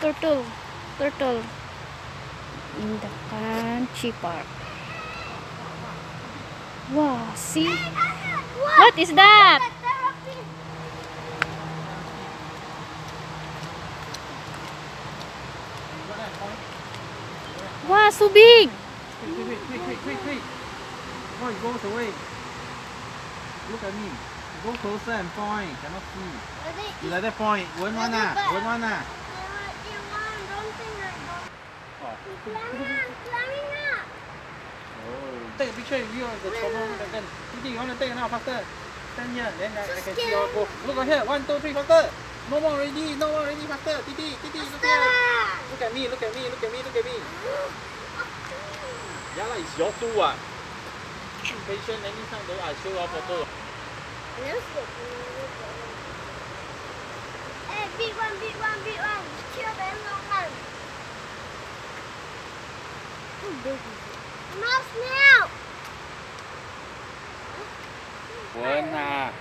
turtle, turtle in the country park. Wow, see? What is that? Wow, so big. Quick, quick, quick, quick, quick, quick. Oh, it goes away. Look at me. Go closer and point. Cannot see. You like that point. Won't one ah. Won't one ah. Oh. Take a picture with you of the problem dragon. Titi, you want to take now faster? Stand here, then I, I can see your go. Look at here. One, two, three, faster. No more already. No more already. Faster. Titi, Titi, look here. Look at me. Look at me. Look at me. Look at me. Yeah, lah, it's your two ah. Patient, anytime though I show you a photo. No snail. Quên à.